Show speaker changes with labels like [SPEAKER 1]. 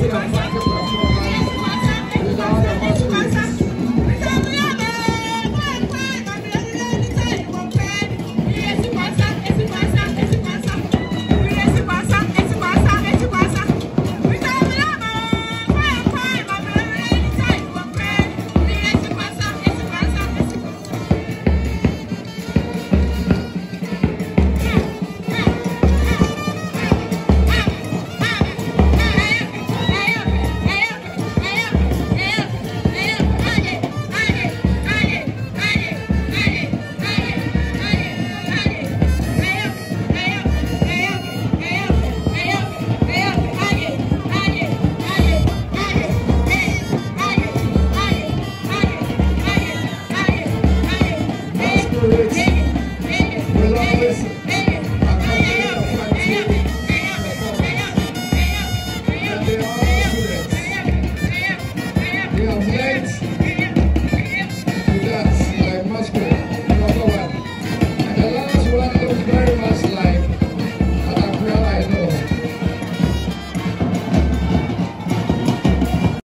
[SPEAKER 1] We are cabeça.